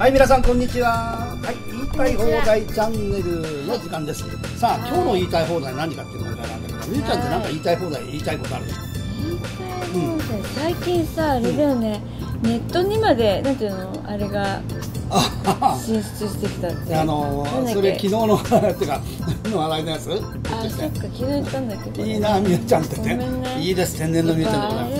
はい、皆さんこんにちは。はい、言いたい放題チャンネルの時間です。さあ、今日の言いたい放題何かっていう問題なんだけど、みゆちゃんってなんか言いたい放題言いたいことある言いたい放題。最近さあれだよね、ネットにまでなんていうのあれがあ進出してきたって。あのそれ昨日の ってか の話題のやつ？あそっか昨日言ったんだけどいいなみゆちゃんってね。ねいいです天然のみゆちゃんで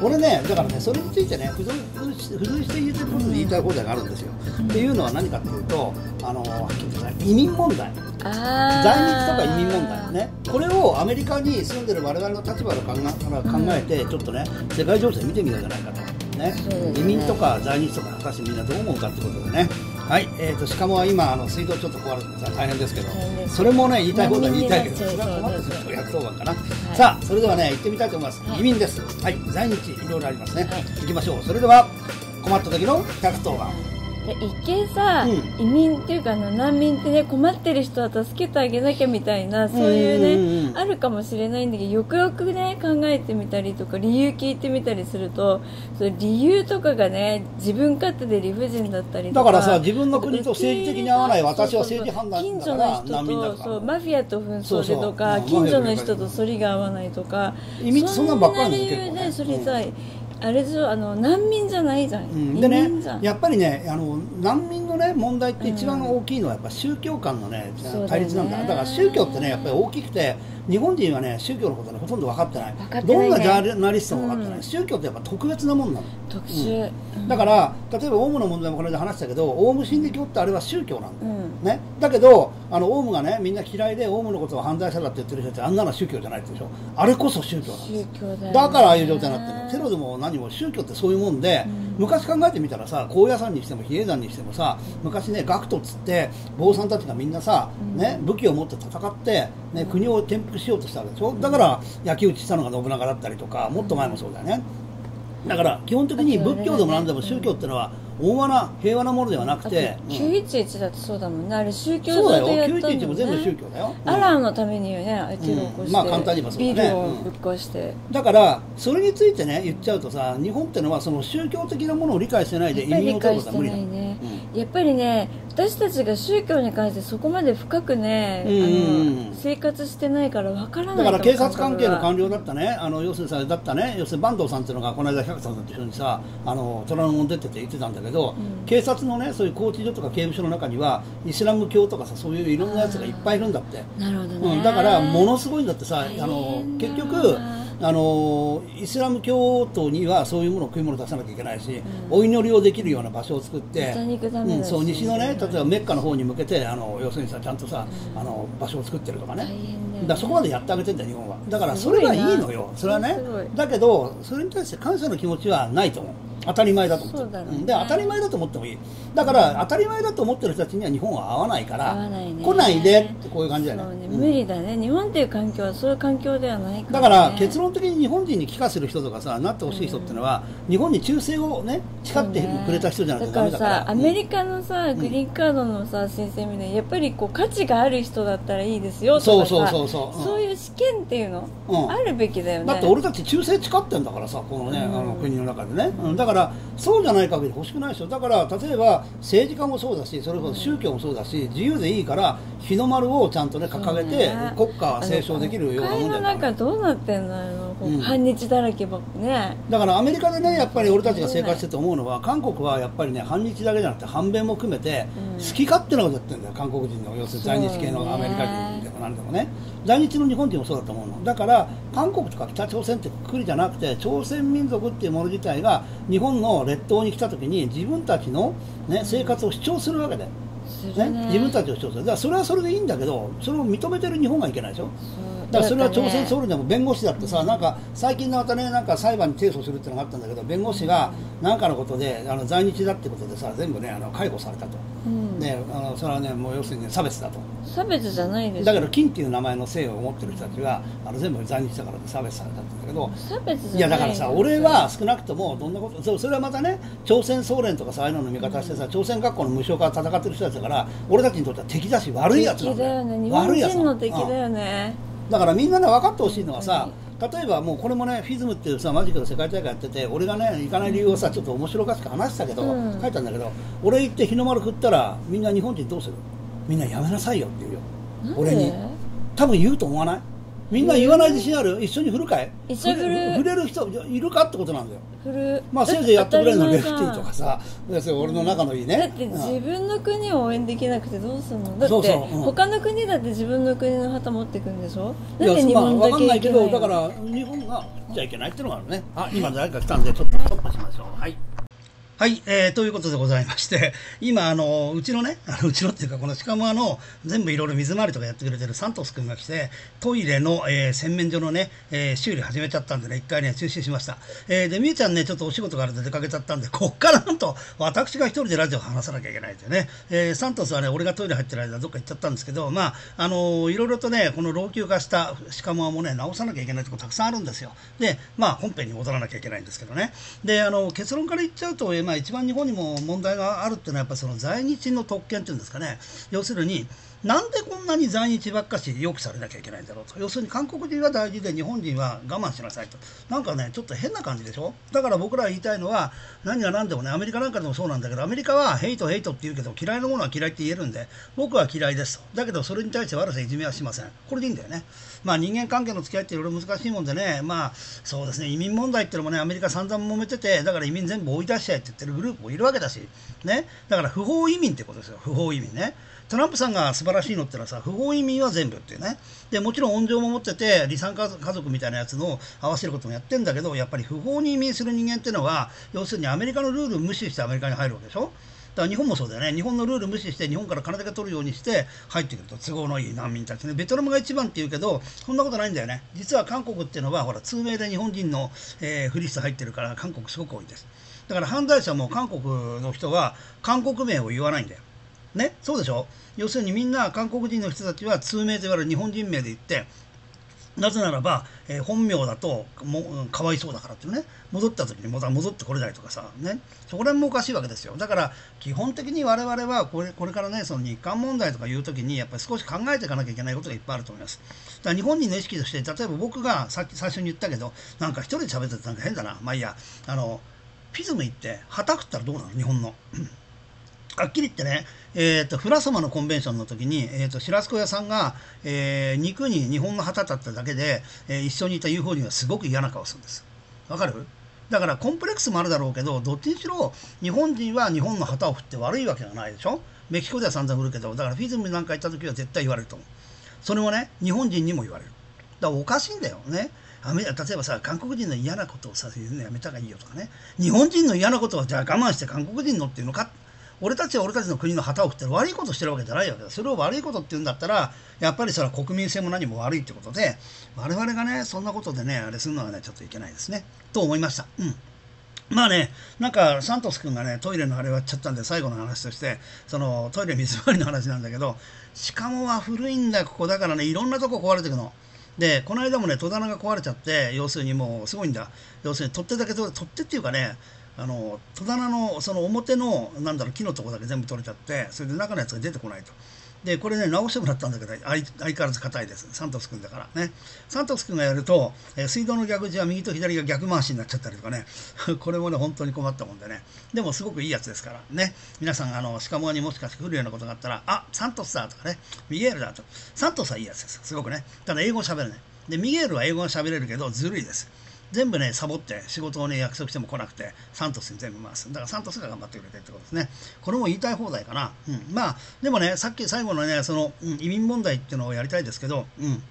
ござ俺ねだからねそれについてね付随付随して言ってることで言いたい放題があるんですよ、っていうのは何かっていうとあのはっきり言ってね移民問題。あ在日とか移民問題ね。これをアメリカに住んでる我々の立場から考えから考えてちょっとね題世界情勢見てみようじゃないかと、ね。ね。移民とか在日とか果たしてみんなどう思うかってことでねはい、えー、としかも今あの水道ちょっと壊れてさ大変ですけどそれもね言いたい放題言いたいけどそれは困ってする人110番かな、い。さあそれではね行ってみたいと思います、はい。移民です。はい。在日いろいろありますね、はい。行きましょう。それでは困った時の110番で一見さ、う移民っていうかあの難民ってね困ってる人は助けてあげなきゃみたいなそういうね、うんうん。うんあるかもしれないんだけどよくよくね考えてみたりとか理由聞いてみたりするとその理由とかがね自分勝手で理不尽だったりとかだからさ自分の国と政治的に合わない私は政治判断近だから所の人とそうマフィアと紛争でとかうん近所の人と反りが合わないとかそんな理由でそれさ、あれでしょ？あの難民じゃないじゃん、うん、移でねやっぱりねあの難民のね問題って一番大きいのはやっぱ宗教間のね、そうだよね。対立なんだ。だから宗教ってねやっぱり大きくて日本人はね宗教のことねほとんど分かってないね。どんなジャーナリストも分かってない、うん。宗教ってやっぱ特別なもんなの。特殊、うん。だから例えばオウムの問題もこの間話したけどオウム真理教ってあれは宗教なんだよ、うん。ね、だけどあのオウムがねみんな嫌いでオウムのことを犯罪者だって言ってる人たちあんなのは宗教じゃないでしょ。あれこそ宗教なんです宗教だだからああいう状態になってるの。テロでも何も宗教ってそういうもんで、昔考えてみたらさ高野山にしても比叡山にしてもさ昔ね学徒っつって坊さんたちがみんなさ、ね、武器を持って戦って、ね、国を転覆しようとしたわけでしょ。だから焼き討ちしたのが信長だったりとかもっと前もそうだよね。だから基本的に仏教でも何でも宗教ってのは大和な平和なものではなくて、うん911だってそうだもんね。あれ宗教そうだよ。上でやったんだもんね911も全部宗教だよ、うんアランのためにねああいうテロを起こして、うんまあ簡単に言えばビルをぶっ壊して、だからそれについてね言っちゃうとさ日本ってのはその宗教的なものを理解してないで移民を取ることは無理だ。やっぱりね私たちが宗教に関してそこまで深くね、うん生活してないからわからないだから警察感関係の官僚だったね。あの要するにさだったね。要するに坂東さんっていうのがこの間百さんと一緒にさあの虎ノ門出てて言ってたんだけど、うん。警察のねそういう拘置所とか刑務所の中にはイスラム教とかさそういういろんなやつがいっぱいいるんだって。なるほどね、うん、だからものすごいんだってさあのだ結局あのイスラム教徒にはそういうものを食い物出さなきゃいけないし、お祈りをできるような場所を作ってうん、そう西のね例えばメッカの方に向けてあの要するにさちゃんとさ、あの場所を作ってるとかね。だそこまでやってあげてんだよ日本は。だからそれがいいのよ。それはね。だけどそれに対して感謝の気持ちはないと思う当たり前だと思ってで当たり前だと思ってもいい。だから当たり前だと思ってる人たちには日本は合わないから合わないね。来ないでってこういう感じだよね。ね。無理だね。日本っていう環境はそういう環境ではないから、だね、から結論的に日本人に帰化する人とかさなってほしい人っていうのは、日本に忠誠をね誓ってくれた人じゃないとダメだから。だからさアメリカのさ、グリーンカードのさ申請みたいにやっぱりこう価値がある人だったらいいですよとかさそうそうそうそう。うん。そういう試験っていうの、うん。あるべきだよね。だって俺たち忠誠誓ってんだからさこのね、うん。あの国の中でね、うん、だからそうじゃない限り欲しくないでしょだから例えば政治家もそうだしそれこそ宗教もそうだし自由でいいから日の丸をちゃんとね掲げて、国家は斉唱できるようなもんじゃない。国会の中どうなってんの反日だらけばね。だからアメリカでねやっぱり俺たちが生活してて思うのは韓国はやっぱりね反日だけじゃなくて反米も含めてうん。好き勝手なことやってるんだよ韓国人の。要するに在日系のアメリカ人。でも何でもね。在日の日本人もそうだと思うの。だから韓国とか北朝鮮ってくくりじゃなくて朝鮮民族っていうもの自体が日本の列島に来た時に自分たちの、ね、生活を主張するわけで、ね。ね。自分たちを主張する。だからそれはそれでいいんだけどそれを認めてる日本がいけないでしょだからそれは朝鮮総理でも弁護士だってさ、なんか最近のまたね、なんか裁判に提訴するっていうのがあったんだけど、弁護士が何かのことで、あの在日だってことでさ、全部ね、あの解雇されたと、うん。ね、あのそれはね、もう要するに、ね、差別だと、差別じゃないですだから金っていう名前の姓を持ってる人たちが、あの全部在日だからで差別されたって言うんだけど、差別じゃないいやだからさ、俺は少なくともどんなことそうそれはまたね、朝鮮総連とかさああいうのの見方してさ、朝鮮学校の無償化戦ってる人たちだから、俺たちにとっては敵だし、悪いやつなん敵だよね。日悪いやの敵だうんよ。ねだからみんなね分かってほしいのはさ、例えばもうこれもねフィズムっていうさマジックの世界大会やってて俺がね行かない理由をさちょっと面白おかしく話したけど、うん。書いたんだけど俺行って日の丸振ったらみんな日本人どうする？みんなやめなさいよって言うよ。俺に。多分言うと思わない？みんな言わない自信ある？一緒に振るかい？一緒に振る。触れる人いるかってことなんだよ。振る。まあせいぜいやってくれるのレフティーとかさ。俺の仲のいいね。だってうん。自分の国を応援できなくてどうするの？だって他の国だって自分の国の旗持ってくんでしょ？いなんで日本だわかんないけけいけないのどだから日本が来ちゃいけないっていうのがあるね。あ今誰か来たんでちょっとストップしましょう。はいはい、えーということでございまして、今、あのうちのね、あのうちのっていうか、このシカモアの全部いろいろ水回りとかやってくれてるサントス君が来て、トイレの、えー洗面所のね、えー修理始めちゃったんでね、一回ね、中止しました。えーで、みゆちゃんね、ちょっとお仕事があるんで出かけちゃったんで、こっからなんと、私が一人でラジオ話さなきゃいけないってね、えーサントスはね、俺がトイレ入ってる間、どっか行っちゃったんですけど、まあ、あのいろいろとね、この老朽化したシカモアもね、直さなきゃいけないとこたくさんあるんですよ。で、まあ、本編に戻らなきゃいけないんですけどね。で、あの結論から言っちゃうと、えーまあ、一番日本にも問題があるっていうのは、やっぱその在日の特権っていうんですかね。要するに、なんでこんなに在日ばっかし良くされなきゃいけないんだろうと。要するに韓国人は大事で日本人は我慢しなさいと。なんかね、ちょっと変な感じでしょ？だから僕ら言いたいのは、何が何でもね、アメリカなんかでもそうなんだけど、アメリカはヘイトヘイトって言うけど、嫌いなものは嫌いって言えるんで、僕は嫌いですと。だけどそれに対して悪さいじめはしません。これでいいんだよね。まあ人間関係の付き合いっていろいろ難しいもんでね、まあそうですね、移民問題っていうのもね、アメリカ散々揉めてて、だから移民全部追い出しちゃえって言ってるグループもいるわけだし、ね。だから不法移民ってことですよ、不法移民ね。トランプさんが素晴らしいのってのはさ、不法移民は全部っていうね。で、もちろん温情も持ってて、離散家族みたいなやつの合わせることもやってんだけど、やっぱり不法に移民する人間っていうのは、要するにアメリカのルールを無視してアメリカに入るわけでしょから日本もそうだよね、日本のルール無視して、日本から金だけ取るようにして入ってくると、都合のいい難民たちね、ベトナムが一番って言うけど、そんなことないんだよね、実は韓国っていうのは、ほら、通名で日本人の、えー、フリス入ってるから、韓国すごく多いんです。だから犯罪者も韓国の人は、韓国名を言わないんだよ。ね、そうでしょ？要するにみんな韓国人の人たちは通名と言われる日本人名で言って、なぜならば、えー本名だともうかわいそうだからっていうね。戻った時にまた戻ってこれないとかさね。そこら辺もおかしいわけですよ。だから基本的に我々はこれこれからねその日韓問題とかいう時にやっぱり少し考えていかなきゃいけないことがいっぱいあると思います。だから日本人の意識として例えば僕がさっき最初に言ったけどなんか一人で喋っててなんか変だな。まあいいや。あのフィズム行って旗食ったらどうなの？日本の。はっきり言ってね、えー、とフラ様のコンベンションの時に、えー、と白洲子屋さんが、えー肉に日本の旗立っただけで、えー一緒にいた UFO 人はすごく嫌な顔するんです。わかる？だからコンプレックスもあるだろうけど、どっちにしろ日本人は日本の旗を振って悪いわけがないでしょ？メキシコでは散々振るけど、だからフィズムなんか行った時は絶対言われると思う。それもね、日本人にも言われる。だからおかしいんだよね。アメ例えばさ、韓国人の嫌なことをさ、言うのやめた方がいいよとかね。日本人の嫌なことはじゃあ我慢して韓国人のっていうのか？俺たちは俺たちの国の旗を振ってる悪いことしてるわけじゃないわけだ。それを悪いことって言うんだったら、やっぱりそれは国民性も何も悪いってことで、我々がね、そんなことでね、あれするのはね、ちょっといけないですね。と思いました。うん。まあね、なんかサントス君がね、トイレのあれ割っちゃったんで、最後の話として、そのトイレ水回りの話なんだけど、しかもは古いんだ、ここ。だからね、いろんなとこ壊れてくの。で、この間もね、戸棚が壊れちゃって、要するにもうすごいんだ。要するに取っ手だけ取取っ手っていうかね、あの戸棚のその表のなんだろう木のとこだけ全部取れちゃってそれで中のやつが出てこないと。でこれね直してもらったんだけど相変わらず硬いです。サントス君だからね。サントス君がやると、え水道の逆地は右と左が逆回しになっちゃったりとかね。これもね本当に困ったもんでね。でもすごくいいやつですからね。皆さんあのシカモアにもしかして来るようなことがあったらあサントスだとかね。ミゲールだと。サントスはいいやつです。すごくね。ただ英語喋れない。でミゲールは英語が喋れるけどずるいです。全部ね、サボって仕事をね、約束しても来なくて、サントスに全部回す。だからサントスが頑張ってくれてってことですね。これも言いたい放題かな。うん。まあ、でもね、さっき最後のね、その、うん移民問題っていうのをやりたいですけど、うん。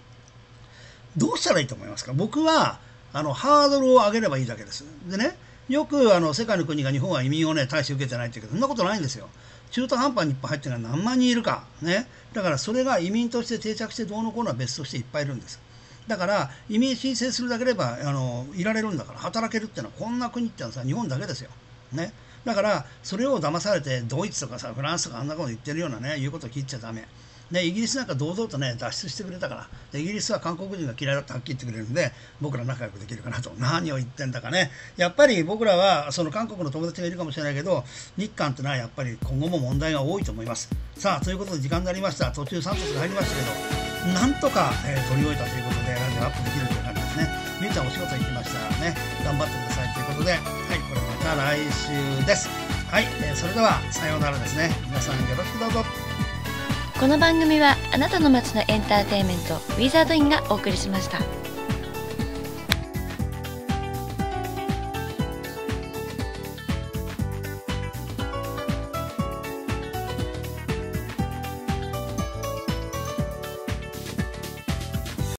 どうしたらいいと思いますか？僕は、あの、ハードルを上げればいいだけです。でね、よくあの世界の国が日本は移民をね、大して受けてないって言うけど、そんなことないんですよ。中途半端にいっぱい入ってるのは何万人いるか。ね。だからそれが移民として定着してどうのこうのは別としていっぱいいるんです。だから移民申請するだければあのいられるんだから働けるっていうのはこんな国ってのはさ日本だけですよ。ね。だからそれを騙されてドイツとかさフランスとかあんなこと言ってるようなね言うことを聞いちゃダメ。ね、イギリスなんか堂々とね脱出してくれたからでイギリスは韓国人が嫌いだってはっきり言ってくれるんで僕ら仲良くできるかなと何を言ってんだかねやっぱり僕らはその韓国の友達がいるかもしれないけど日韓ってのはやっぱり今後も問題が多いと思いますさあということで時間になりました途中3発が入りましたけどなんとか、えー取り終えたということでラジオアップできるという感じですね。みゆちゃんお仕事行きましたらね頑張ってください。ということではいこれまた来週です。はい、えー、それではさようならですね。皆さんよろしくどうぞ。この番組はあなたの街のエンターテインメントウィザードインがお送りしました。